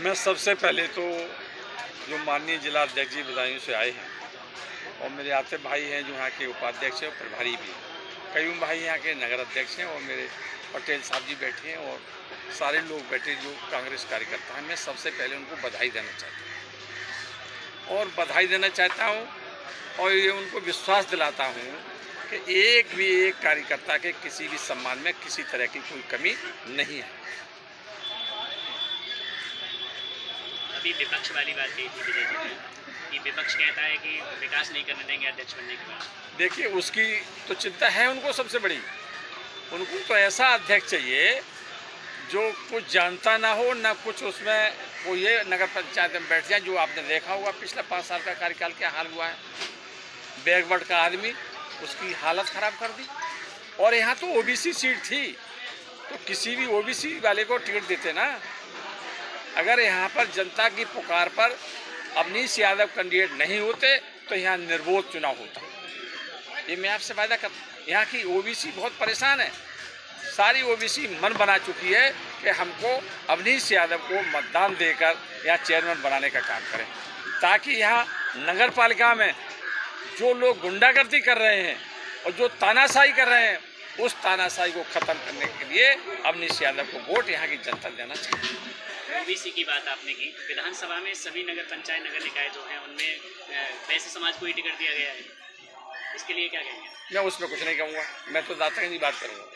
मैं सबसे पहले तो जो माननीय जिला अध्यक्ष जी बदायूं से आए हैं और मेरे आते भाई हैं जो यहाँ के उपाध्यक्ष हैं और प्रभारी भी हैं। कई भाई यहाँ के नगर अध्यक्ष हैं और मेरे पटेल साहब जी बैठे हैं और सारे लोग बैठे जो कांग्रेस कार्यकर्ता हैं। मैं सबसे पहले उनको बधाई देना चाहता हूँ और बधाई देना चाहता हूँ और ये उनको विश्वास दिलाता हूँ कि एक भी एक कार्यकर्ता के किसी भी सम्मान में किसी तरह की कोई कमी नहीं है। अभी विपक्ष वाली बात कही थी विजय जी ने, कि विपक्ष कहता है कि विकास नहीं करने देंगे, अध्यक्ष बनने के बाद। देखिए, उसकी तो चिंता है उनको सबसे बड़ी। उनको तो ऐसा अध्यक्ष चाहिए, जो कुछ जानता ना हो, ना कुछ उसमें वो ये नगर पंचायत में बैठ जाए, जो आपने देखा होगा, पिछले पाँच साल का कार्यकाल क्या हाल हुआ है? बैकवर्ड का आदमी, उसकी हालत ख़राब कर दी। और यहाँ तो ओबीसी सीट थी तो किसी भी ओबीसी वाले को टिकट देते ना अगर यहाँ पर जनता की पुकार पर अवनीश यादव कैंडिडेट नहीं होते तो यहाँ निर्वोध चुनाव होता। ये मैं आपसे वायदा कर यहाँ की ओबीसी बहुत परेशान है। सारी ओबीसी मन बना चुकी है कि हमको अवनीश यादव को मतदान देकर यहाँ चेयरमैन बनाने का काम करें, ताकि यहाँ नगर पालिका में जो लोग गुंडागर्दी कर रहे हैं और जो तानाशाही कर रहे हैं, उस तानाशाही को ख़त्म करने के लिए अवनीश यादव को वोट यहाँ की जनता देना चाहिए। ओबीसी की बात आपने की। विधानसभा में सभी नगर पंचायत नगर निकाय जो हैं, उनमें वैसे समाज को ही टिकट दिया गया है। इसके लिए क्या कहेंगे? मैं उसमें कुछ नहीं कहूँगा। मैं तो दाता की बात करूँगा।